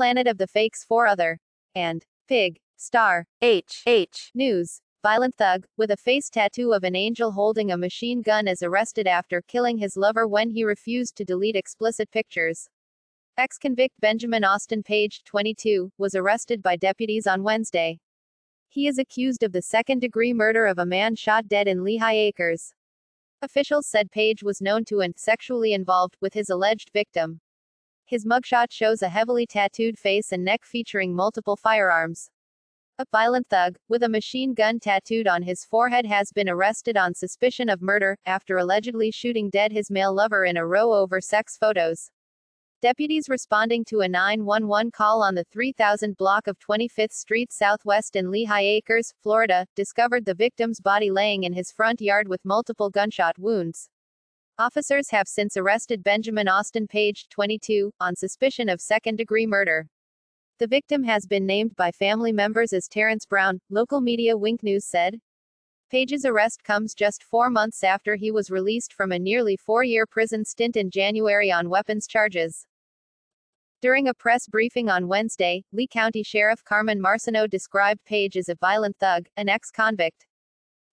Planet of the Fakes 4 Other. And Pig. Star. H. H. News. Violent thug, with a face tattoo of an angel holding a machine gun is arrested after killing his lover when he refused to delete explicit pictures. Ex-convict Benjamin Austin Paige, 22, was arrested by deputies on Wednesday. He is accused of the second-degree murder of a man shot dead in Lehigh Acres. Officials said Paige was known to and sexually involved with his alleged victim. His mugshot shows a heavily tattooed face and neck featuring multiple firearms. A violent thug, with a machine gun tattooed on his forehead has been arrested on suspicion of murder, after allegedly shooting dead his male lover in a row over sex photos. Deputies responding to a 911 call on the 3000 block of 25th Street Southwest in Lehigh Acres, Florida, discovered the victim's body laying in his front yard with multiple gunshot wounds. Officers have since arrested Benjamin Austin Paige, 22, on suspicion of second degree murder. The victim has been named by family members as Terence Brown, local media Wink News said. Paige's arrest comes just four months after he was released from a nearly four year prison stint in January on weapons charges. During a press briefing on Wednesday, Lee County Sheriff Carmine Marceno described Paige as a violent thug, an ex convict.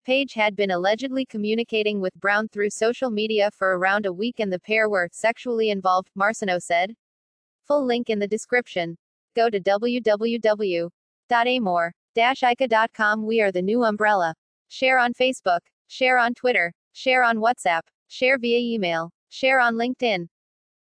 Paige had been allegedly communicating with Brown through social media for around a week and the pair were sexually involved, Marceno said. Full link in the description go to www.amor-ica.com. We are the new umbrella. Share on Facebook. Share on Twitter. Share on WhatsApp. Share via email. Share on LinkedIn.